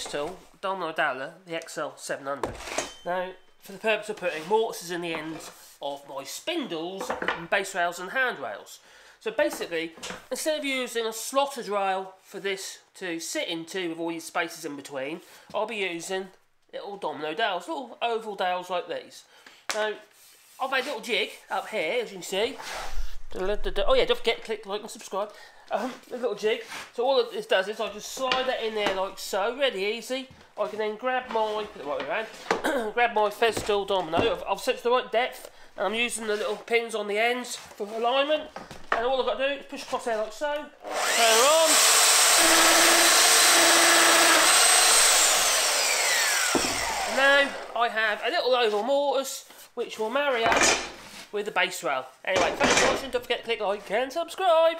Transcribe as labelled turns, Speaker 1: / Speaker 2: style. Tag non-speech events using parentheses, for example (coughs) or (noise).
Speaker 1: Festool Domino Dowler, the XL700. Now, for the purpose of putting mortises in the ends of my spindles and base rails and handrails. So basically, instead of using a slotted rail for this to sit into with all these spaces in between, I'll be using little domino dowels, little oval dowels like these. Now, I've made a little jig up here, as you can see. Oh yeah, don't forget to click like and subscribe. Um, a little jig. So all this does is I just slide that in there like so, really easy. I can then grab my, put it right around, (coughs) grab my Festool domino. I've, I've set to the right depth, and I'm using the little pins on the ends for alignment. And all I've got to do is push across there like so, turn on. now I have a little oval mortise which will marry up with the base rail. Anyway, thanks for watching, don't forget to click like and subscribe.